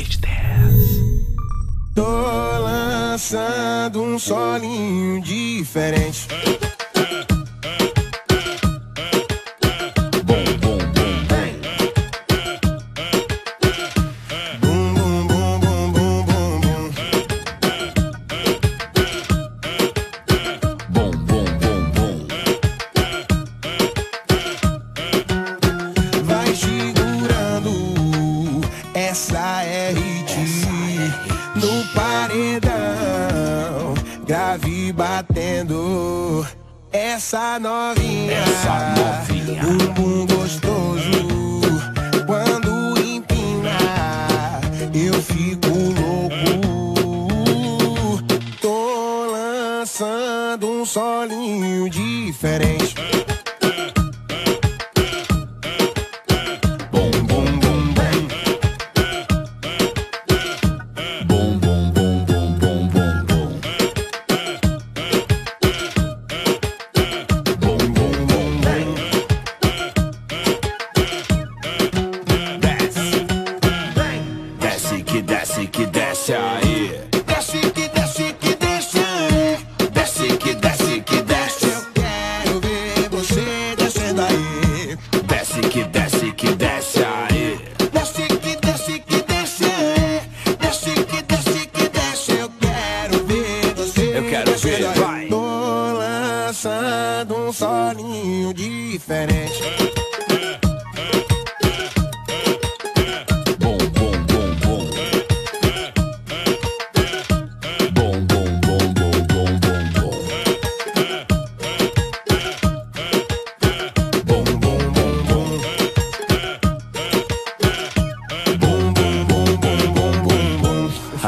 Verde 10. Tô lançando um solinho diferente. Bom, no paredão, grave batendo essa novinha, Essa novinha. bumbum gostoso. Quando empina, eu fico louco. Tô lançando um solinho diferente. Desce que desce aí. Desce que desce que desce. Desce que desce que desce. Eu quero ver você descendo aí. Desce que desce que desce aí. Desce que desce que desce. Desce que desce que desce. Eu quero ver você. Eu quero ver, aí. vai. Tô lançando um solinho diferente.